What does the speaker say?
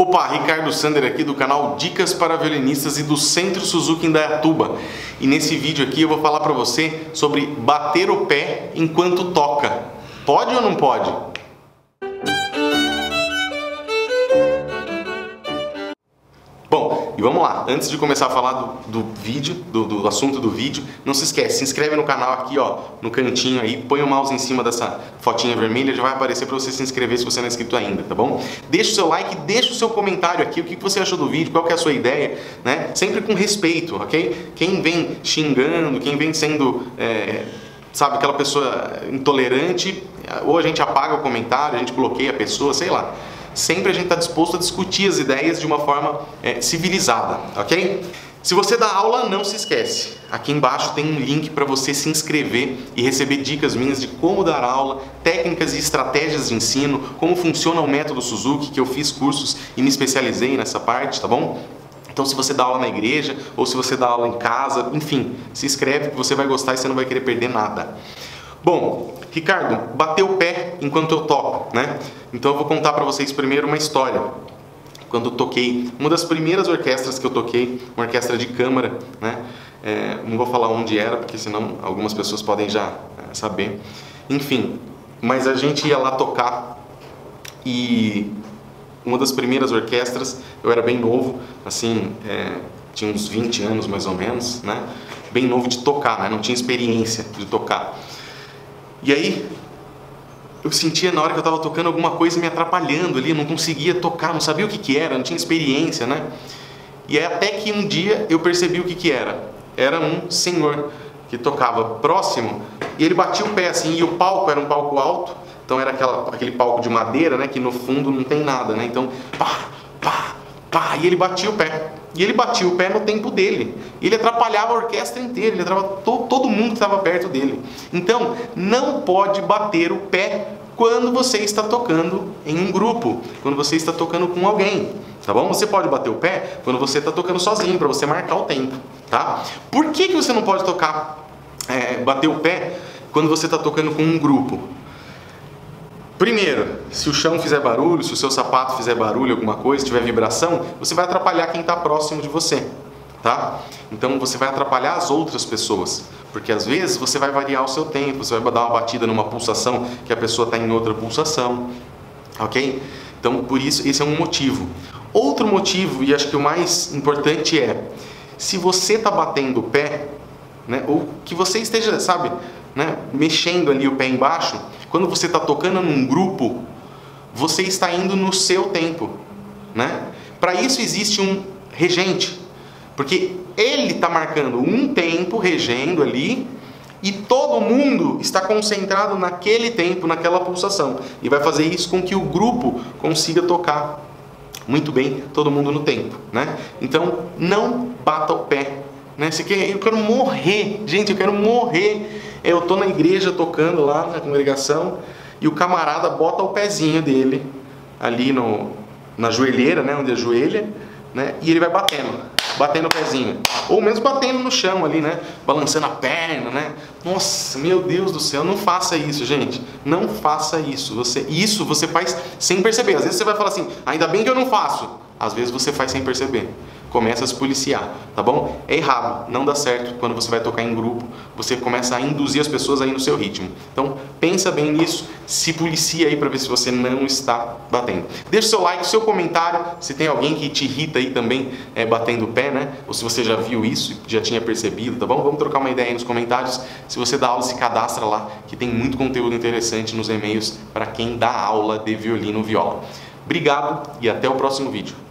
Opa, Ricardo Sander aqui do canal Dicas para Violinistas e do Centro Suzuki Indaiatuba. E nesse vídeo aqui eu vou falar para você sobre bater o pé enquanto toca. Pode ou não pode? E vamos lá. Antes de começar a falar do, do vídeo, do, do, assunto do vídeo, não se esquece, se inscreve no canal aqui, ó, no cantinho aí, põe o mouse em cima dessa fotinha vermelha, já vai aparecer para você se inscrever se você não é inscrito ainda, tá bom? Deixa o seu like, deixa o seu comentário aqui, o que você achou do vídeo, qual que é a sua ideia, né? Sempre com respeito, ok? Quem vem xingando, quem vem sendo... É, sabe, aquela pessoa intolerante, ou a gente apaga o comentário, a gente bloqueia a pessoa, sei lá sempre a gente está disposto a discutir as ideias de uma forma é, civilizada, ok? Se você dá aula, não se esquece. Aqui embaixo tem um link para você se inscrever e receber dicas minhas de como dar aula, técnicas e estratégias de ensino, como funciona o método Suzuki, que eu fiz cursos e me especializei nessa parte, tá bom? Então, se você dá aula na igreja ou se você dá aula em casa, enfim, se inscreve que você vai gostar e você não vai querer perder nada. Bom, Ricardo, bateu o pé enquanto eu toco, né? Então eu vou contar para vocês primeiro uma história. Quando eu toquei, uma das primeiras orquestras que eu toquei, uma orquestra de câmara, né? É, não vou falar onde era, porque senão algumas pessoas podem já é, saber. Enfim, mas a gente ia lá tocar e uma das primeiras orquestras, eu era bem novo, assim, é, tinha uns 20 anos mais ou menos, né? Bem novo de tocar, né? Não tinha experiência de tocar. E aí eu sentia na hora que eu estava tocando alguma coisa me atrapalhando ali, não conseguia tocar, não sabia o que, que era, não tinha experiência, né? E é até que um dia eu percebi o que, que era. Era um senhor que tocava próximo e ele batia o pé assim, e o palco era um palco alto, então era aquela, aquele palco de madeira, né, que no fundo não tem nada, né? Então, pá, pá, pá, e ele batia o pé. E ele batia o pé no tempo dele. Ele atrapalhava a orquestra inteira, ele atrapalhava to, todo mundo que estava perto dele. Então, não pode bater o pé quando você está tocando em um grupo, quando você está tocando com alguém, tá bom? Você pode bater o pé quando você está tocando sozinho, para você marcar o tempo, tá? Por que, que você não pode tocar, é, bater o pé quando você está tocando com um grupo? Primeiro, se o chão fizer barulho, se o seu sapato fizer barulho, alguma coisa, tiver vibração, você vai atrapalhar quem está próximo de você, tá? Então você vai atrapalhar as outras pessoas, porque às vezes você vai variar o seu tempo, você vai dar uma batida numa pulsação que a pessoa está em outra pulsação, ok? Então por isso esse é um motivo. Outro motivo e acho que o mais importante é se você está batendo o pé, né, ou que você esteja, sabe, né, mexendo ali o pé embaixo quando você está tocando num grupo, você está indo no seu tempo, né? Para isso existe um regente, porque ele está marcando um tempo, regendo ali, e todo mundo está concentrado naquele tempo, naquela pulsação, e vai fazer isso com que o grupo consiga tocar muito bem todo mundo no tempo, né? Então não bata o pé, né? Você quer, eu quero morrer, gente, eu quero morrer eu estou na igreja tocando lá na congregação e o camarada bota o pezinho dele ali no, na joelheira, né, onde ajoelha, né, e ele vai batendo, batendo o pezinho. Ou mesmo batendo no chão ali, né, balançando a perna, né. Nossa, meu Deus do céu, não faça isso, gente. Não faça isso. Você, isso você faz sem perceber. Às vezes você vai falar assim, ainda bem que eu não faço. Às vezes você faz sem perceber começa a se policiar, tá bom? É errado, não dá certo quando você vai tocar em grupo, você começa a induzir as pessoas aí no seu ritmo. Então, pensa bem nisso, se policia aí para ver se você não está batendo. Deixa seu like, seu comentário, se tem alguém que te irrita aí também é, batendo o pé, né? Ou se você já viu isso já tinha percebido, tá bom? Vamos trocar uma ideia aí nos comentários. Se você dá aula, se cadastra lá, que tem muito conteúdo interessante nos e-mails para quem dá aula de violino viola. Obrigado e até o próximo vídeo.